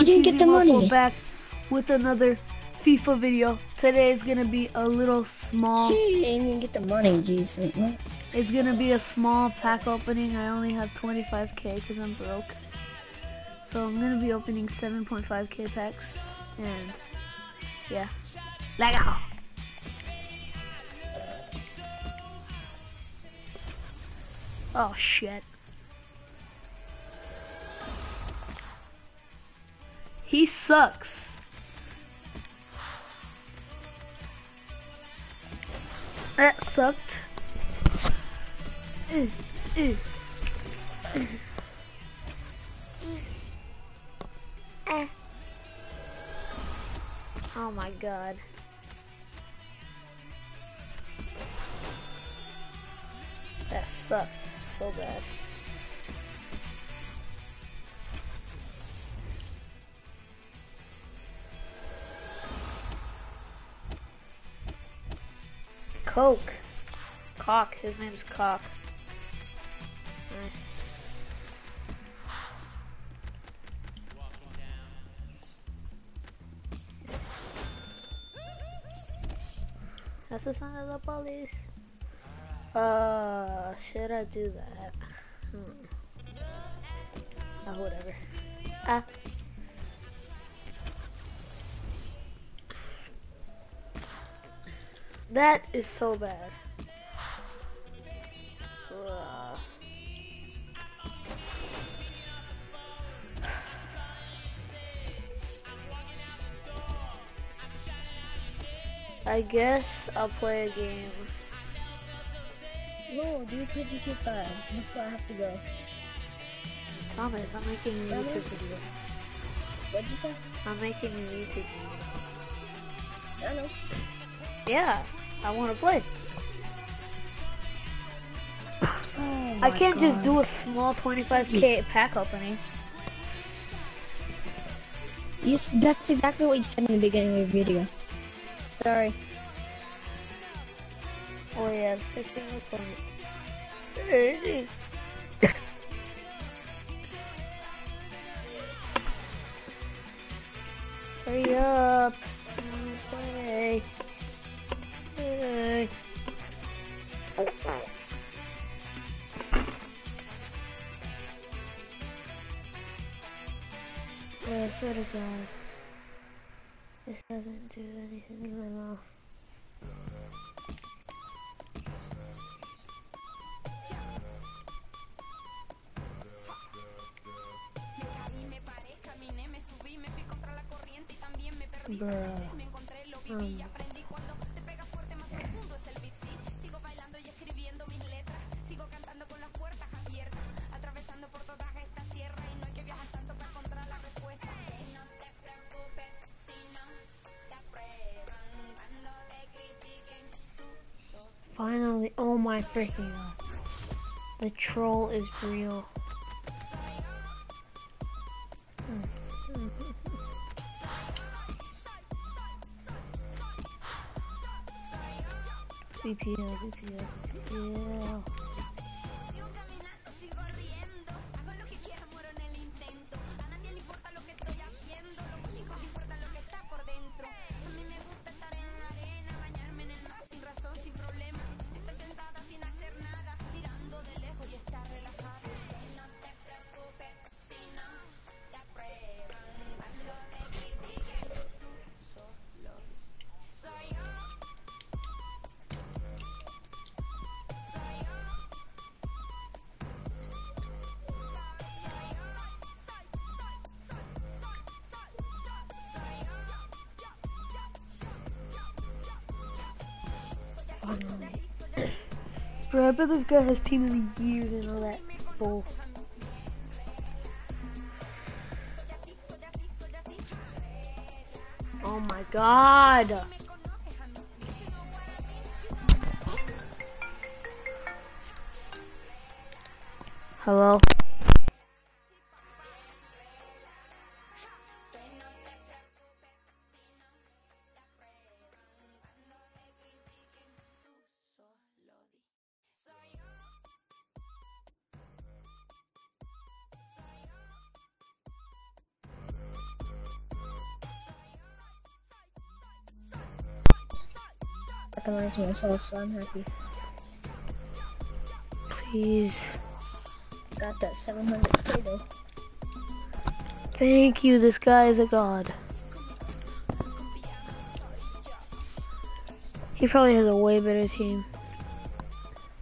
everyone, didn't get the money. back with another FIFA video. Today is gonna be a little small. You didn't even get the money, jeez. It's gonna be a small pack opening. I only have 25k because I'm broke. So I'm gonna be opening 7.5k packs, and yeah, Lego. Oh shit. He sucks. That sucked. Oh my god. That sucked so bad. Coke. Cock. His name's Cock. That's the sound of the police. Uh, should I do that? Hmm. Oh, whatever. Ah. That is so bad. Ugh. I guess I'll play a game. No, do you play GTA 5 before I have to go. Thomas, I'm making a YouTube video. What'd you say? I'm making a YouTube video. I know. Yeah, I want to play. Oh I can't just do a small 25k pack opening. You, that's exactly what you said in the beginning of your video. Sorry. Oh yeah, I'm searching my phone. Where is? Hurry up. Hey. I swear to God. This doesn't do anything at all. Bruh. Um, my freaking god. The troll is real. VPL, VPL, VPL. Bro, I bet this guy has team of the years and all that bull. Oh my god! Hello? Recognized myself, so I'm happy. Please. Got that 700k though. Thank you, this guy is a god. He probably has a way better team.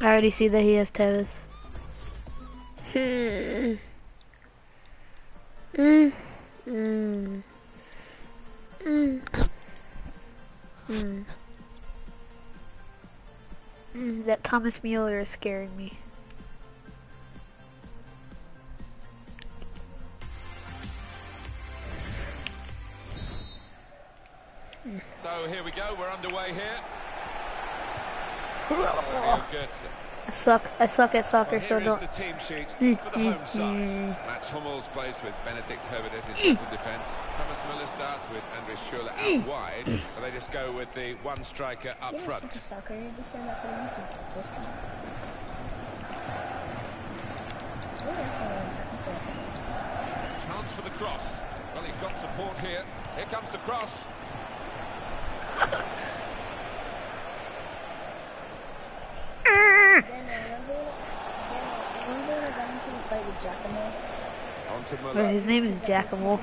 I already see that he has Tevez. Hmm. Mm. Mm. Mm. Mm. Mm. That Thomas Mueller is scaring me. So here we go, we're underway here. I suck. I suck at soccer, Well, so don't. the team sheet Mm, for the mm, home side. mm. Mats Hummels plays with Benedikt Höwedes in central defence. Thomas Müller starts with Andres Schürrle out wide, and they just go with the one striker up You front. suck soccer, you just say that for YouTube. Just kidding. Oh, that's what I'm trying to say. Chance for the cross. Well, he's got support here. Here comes the cross. Then I remember when I, then I remember when I got into a fight with Giacomo. On to Bro, Müller. his name is Giacomo.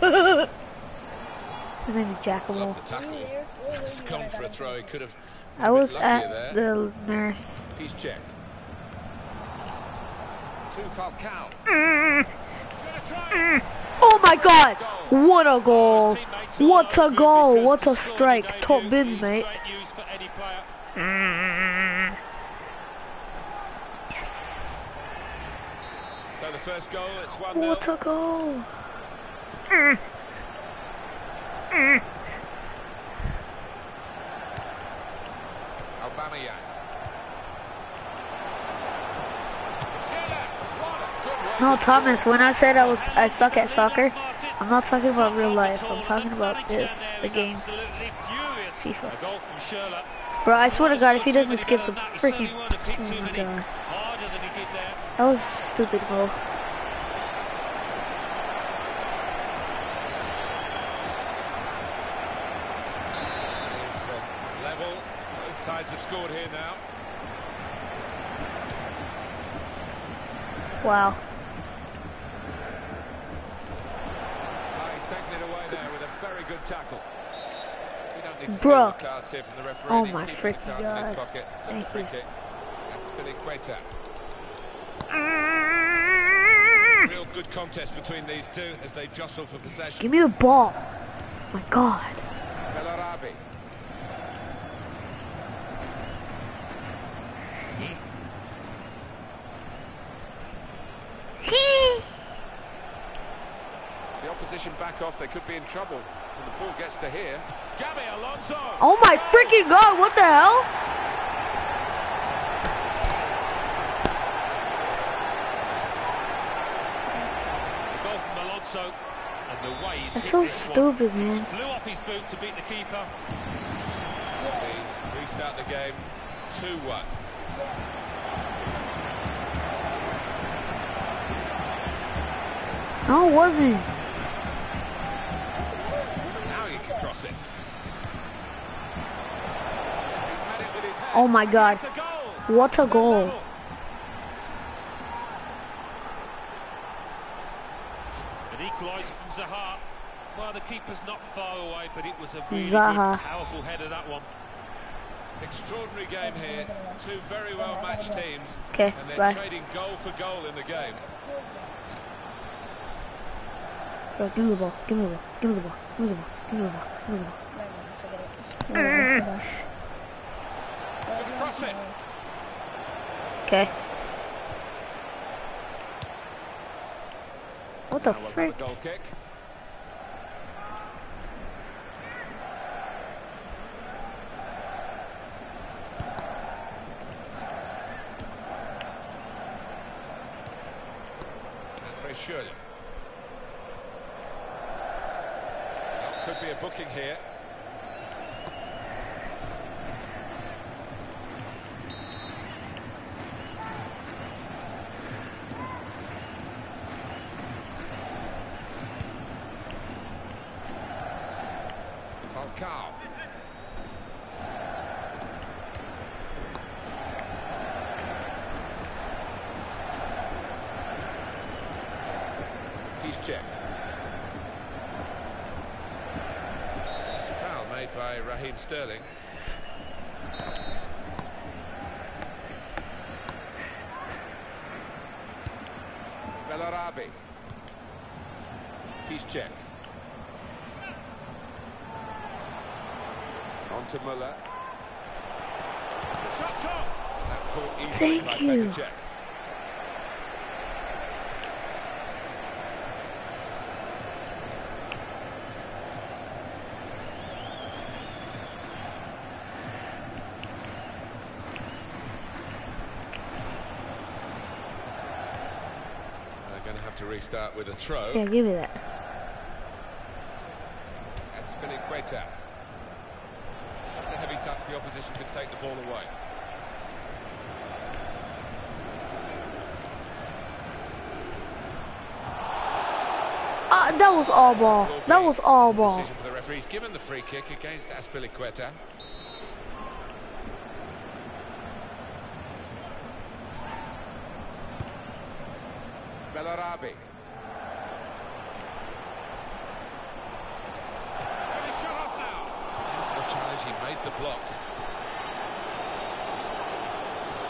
His name is Giacomo. Up the tackle. It's come for a throw. He could have. I a bit was at there. the nurse. He's check. To Falcao. Mm. He's. Oh my god! What a goal! What a goal! What a strike! Top bins, mate. Yes! So the first goal, it's 1 What a goal! Aubameyang. Schürrle. What a good No. Thomas, when I said I was I suck at soccer, I'm not talking about real life. I'm talking about this, the game. FIFA. A goal from Schürrle. Bro, I swear to God, if he doesn't skip the freaking... Certainly weren't a bit Oh my god. harder than he did there. That was stupid goal. It's uh, level. Both sides have scored here now. Wow. Ah, he's taken it away there with a very good tackle. We don't need to Bruh. see the cards here from the referee. Oh He's my freaking God. his pocket. Just Thank free you. kick. That's Billy Queta. Real good contest between these two as they jostle for possession. Give me the ball. My god. The opposition back off, they could be in trouble. When the ball gets to here. Xabi Alonso. Oh my freaking god, what the hell? The goal from Alonso. And the way That's so this one. stupid, man. Flew off his boot to beat the keeper. They restart the game 2-1. No, it wasn't. Oh my god. It's a goal. What a goal. An equaliser from Zaha. Well, the keeper's not far away, but it was a really Zaha. good, powerful header, that one. Extraordinary game here. Two very well matched teams. Okay, And they're bye. trading goal for goal in the game. Bro, give me the ball. Give me the ball. Give me the ball. Give me the ball. Give me the ball. Give me the ball. Never mind, forget it. Hold on, hold on. Cross it. Okay. What the frick? goal kick. Schürrle. Could be a booking here. Falcao. check. It's a foul made by Raheem Sterling. Bellarabi. check. On to Muller. The shot's on! That's caught easily Thank by you. Petr Cech. They're going to have to restart with a throw. Yeah, give me that. That's Azpilicueta. Just a heavy touch, the opposition could take the ball away. Ah, that was all ball. That was all ball. Decision for the given the free kick against Azpilicueta. Bellarabi. He's shut off now. For the challenge, he made the block.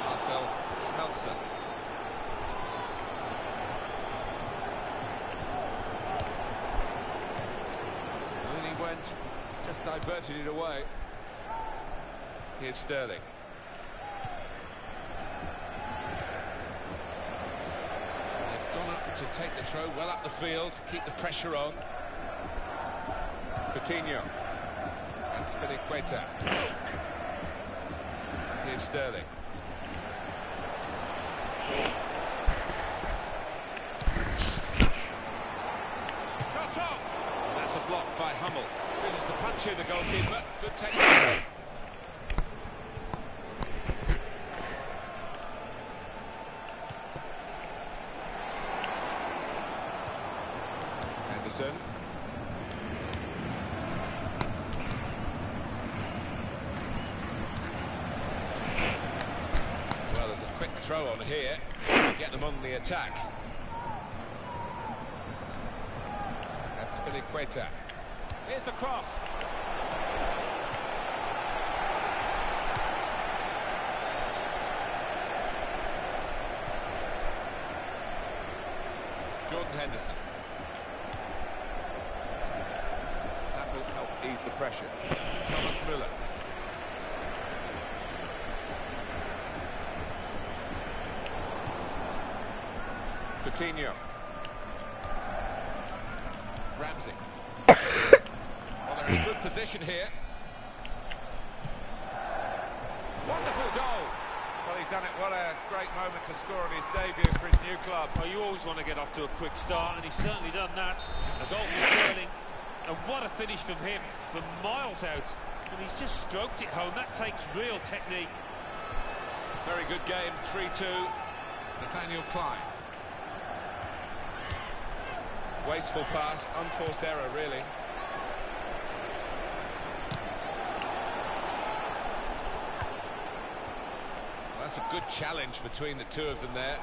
Marcel Schmelzer. And then he went, just diverted it away. Here's Sterling. They've gone up to take the throw, well up the field, keep the pressure on. Coutinho. And Azpilicueta. Here's Sterling. Shot on! And that's a block by Hummels. As the goalkeeper. Good technique. Henderson. Well, there's a quick throw on here. Get them on the attack. That's Azpilicueta. Here's the cross. Jordan Henderson. That will help ease the pressure. Thomas Müller. Coutinho. Ramsey. well, they're in a good position here. Wonderful goal. Well, he's done it. What a great moment to score on his debut for his new club. Well, you always want to get off to a quick start, and he's certainly done that. A goal from Sterling, and what a finish from him, from miles out. And he's just stroked it home. That takes real technique. Very good game, 3-2. Nathaniel Clyne. Wasteful pass, unforced error, really. Well, that's a good challenge between the two of them there.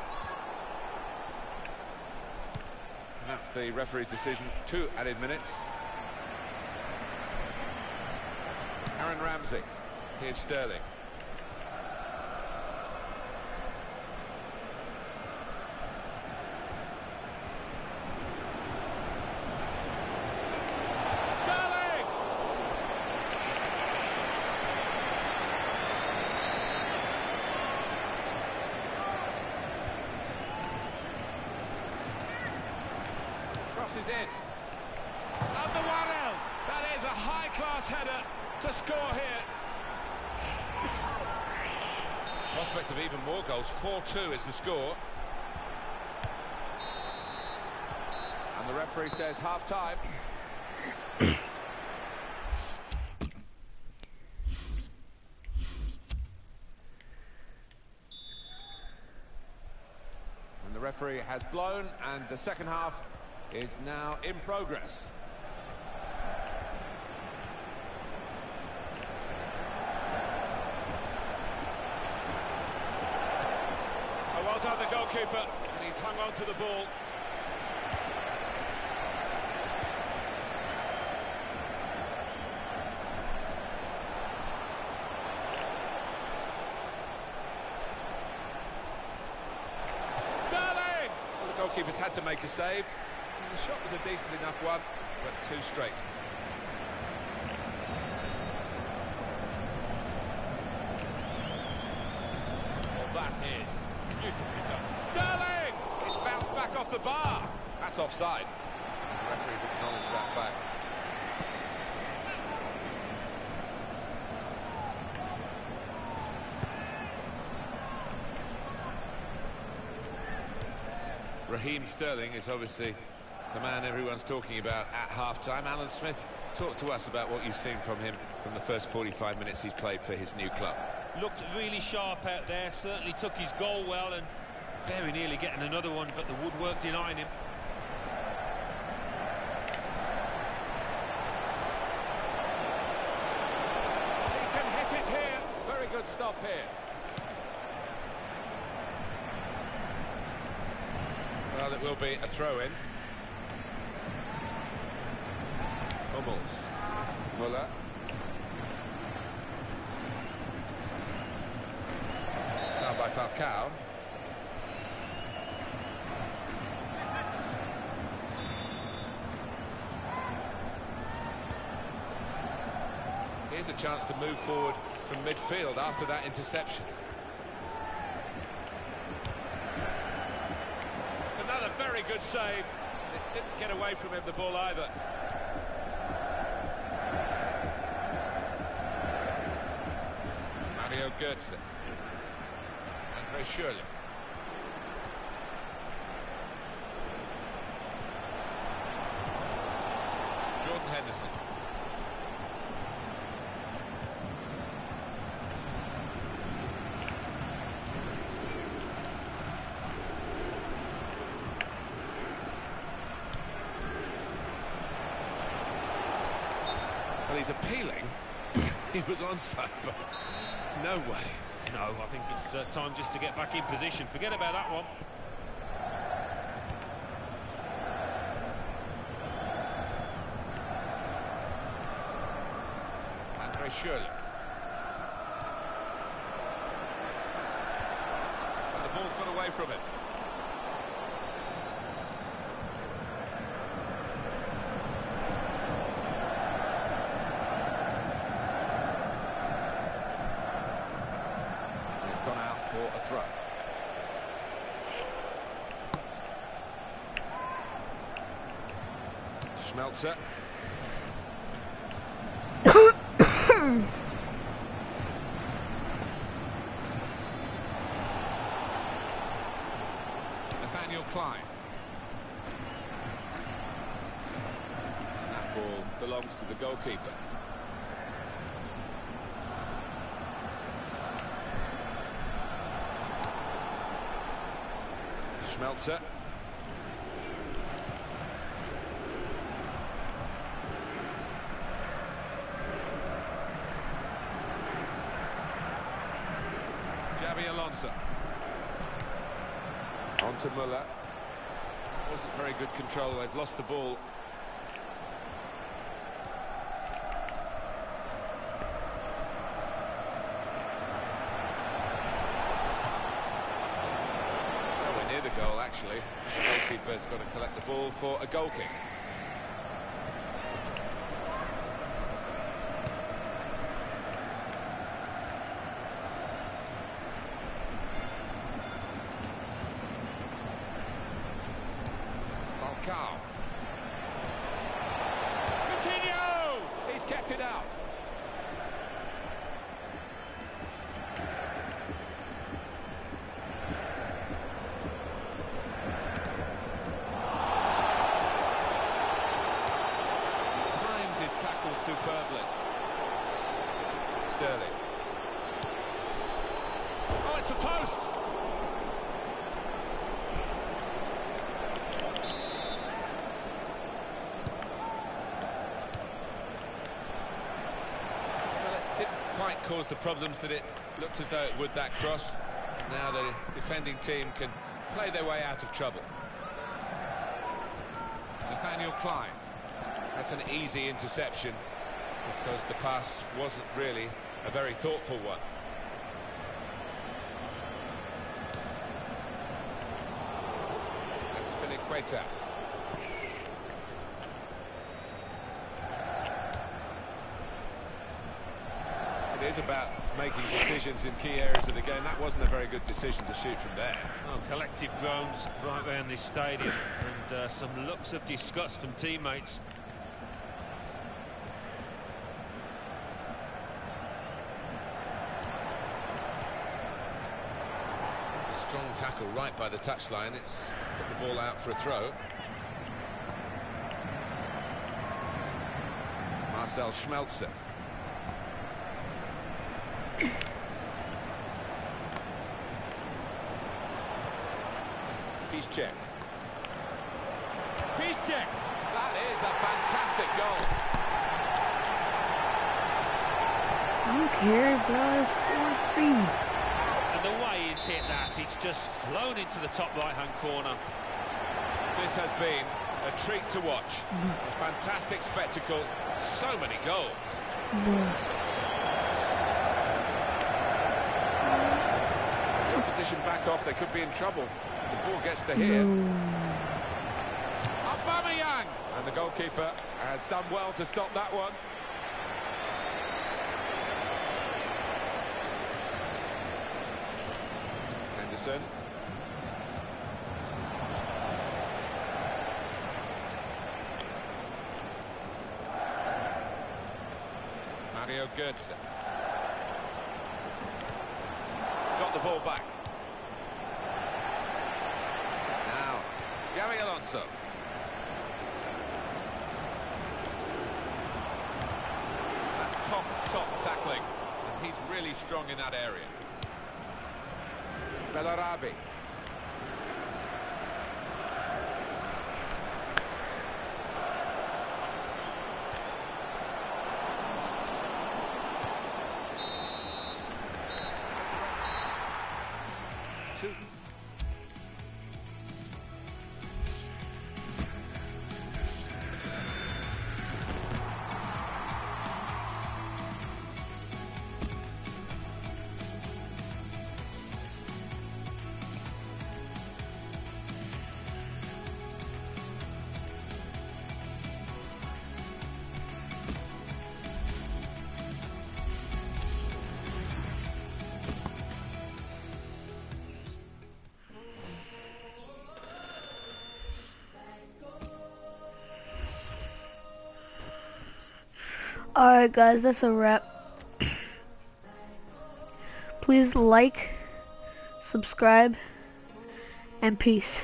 And that's the referee's decision. Two added minutes. Aaron Ramsey. Here's Sterling. Sterling! Crosses in. And the one out. That is a high-class header to score here. Prospect of even more goals. 4-2 is the score. And the referee says half-time. And the referee has blown, and the second half is now in progress. to the ball. Sterling! Well, the goalkeeper's had to make a save. The shot was a decent enough one, but too straight. Well, that is beautifully done. Sterling! It's bounced back off the bar. That's offside. And the referee's acknowledge that fact. Raheem Sterling is obviously the man everyone's talking about at half-time. Alan Smith, talk to us about what you've seen from him from the first 45 minutes he's played for his new club. Looked really sharp out there, certainly took his goal well and very nearly getting another one, but the woodwork denying him. He can hit it here. Very good stop here. Well, it will be a throw-in. Hummels. Muller. Now by Falcao. Chance to move forward from midfield after that interception. It's another very good save. It didn't get away from him, the ball either. Mario Götze. Andre Schürrle. Jordan Henderson. Well, he's appealing. But no way. No, I think it's uh, time just to get back in position. Forget about that one. Andre Schürrle. And the ball's got away from him. It's gone out for a throw. Schmelzer. Nathaniel Clyne. That ball belongs to the goalkeeper. Schmelzer. Xabi Alonso. On to Muller. Wasn't very good control. They've lost the ball. Nowhere near the goal, actually. The goalkeeper's got to collect the ball for a goal kick. Falcao. Coutinho! He's kept it out. He times his tackle superbly. Sterling. The post! Well, it didn't quite cause the problems that it looked as though it would, that cross. Now the defending team can play their way out of trouble. Nathaniel Clyne. That's an easy interception because the pass wasn't really a very thoughtful one. It's. It is about making decisions in key areas of the game. That wasn't a very good decision to shoot from there. Oh, collective groans right there in this stadium and uh, some looks of disgust from teammates. Strong tackle right by the touchline. It's put the ball out for a throw. Marcel Schmelzer. Peace check. Peace check. That is a fantastic goal. I don't care, bro. It's 4-3. And the way he's hit that, it's just flown into the top right-hand corner. This has been a treat to watch. Mm-hmm. A fantastic spectacle. So many goals. Mm-hmm. The opposition back off, they could be in trouble. The ball gets to here. Aubameyang! And the goalkeeper has done well to stop that one. Henderson. Got the ball back. Now, Xabi Alonso. That's top, top tackling. And he's really strong in that area. Bellarabi. Alright, guys, that's a wrap. Please like, subscribe, and peace.